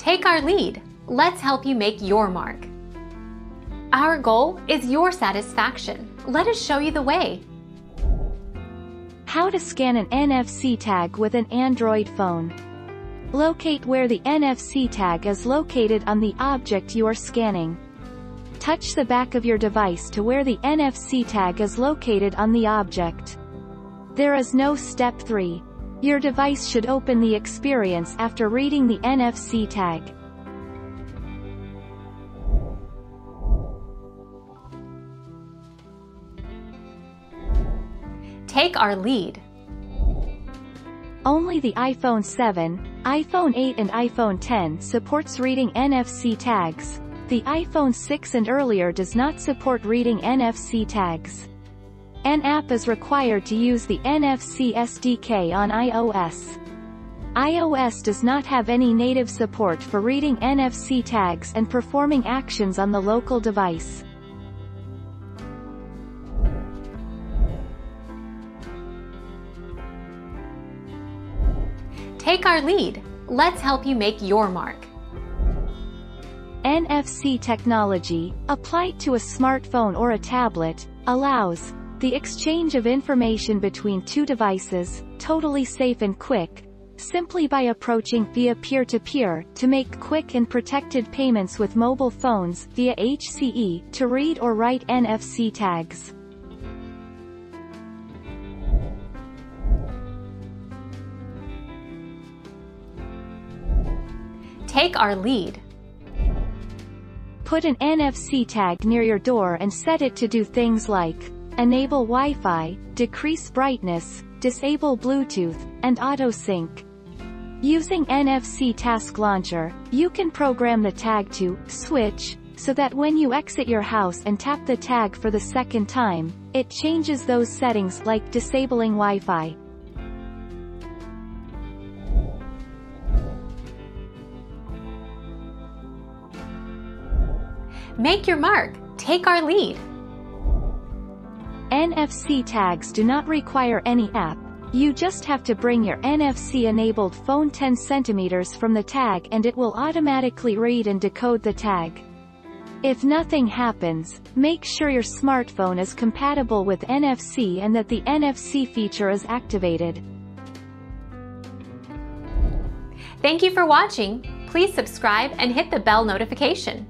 Take our lead. Let's help you make your mark. Our goal is your satisfaction. Let us show you the way. How to scan an NFC tag with an Android phone. Locate where the NFC tag is located on the object you are scanning. Touch the back of your device to where the NFC tag is located on the object. There is no step 3. Your device should open the experience after reading the NFC tag. Take our lead. Only the iPhone 7, iPhone 8 and iPhone 10 supports reading NFC tags. The iPhone 6 and earlier does not support reading NFC tags. An app is required to use the NFC SDK on iOS. iOS does not have any native support for reading NFC tags and performing actions on the local device. Take our lead. Let's help you make your mark. NFC technology, applied to a smartphone or a tablet, allows the exchange of information between two devices, totally safe and quick, simply by approaching via peer-to-peer, -to, -peer, to make quick and protected payments with mobile phones, via HCE, to read or write NFC tags. Take our lead. Put an NFC tag near your door and set it to do things like enable Wi-Fi, decrease brightness, disable Bluetooth, and auto-sync. Using NFC Task Launcher, you can program the tag to switch, so that when you exit your house and tap the tag for the second time, it changes those settings like disabling Wi-Fi. Make your mark. Take our lead. NFC tags do not require any app. You just have to bring your NFC-enabled phone 10 centimeters from the tag and it will automatically read and decode the tag. If nothing happens, make sure your smartphone is compatible with NFC and that the NFC feature is activated. Thank you for watching. Please subscribe and hit the bell notification.